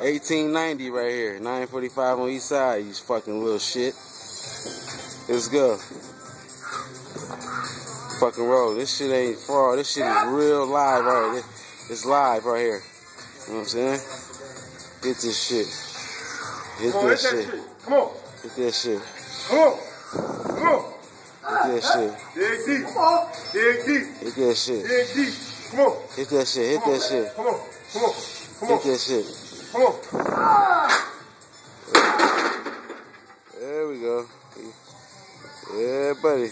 1890 right here. 945 on each side, you fucking little shit. Let's go. Fucking roll. This shit ain't fraud. This shit is real live right here. It's live right here. You know what I'm saying? Hit this shit. Hit Come on, that shit. shit. Come on. Hit that shit. Come on. Come on. Hit that shit. Dig deep. Come on. Dig deep. Hit that shit. Dig deep. Come on. Hit that shit. Hit that shit. Come on. Come on. Come on. Hit that shit. Come on. There we go. Yeah, buddy.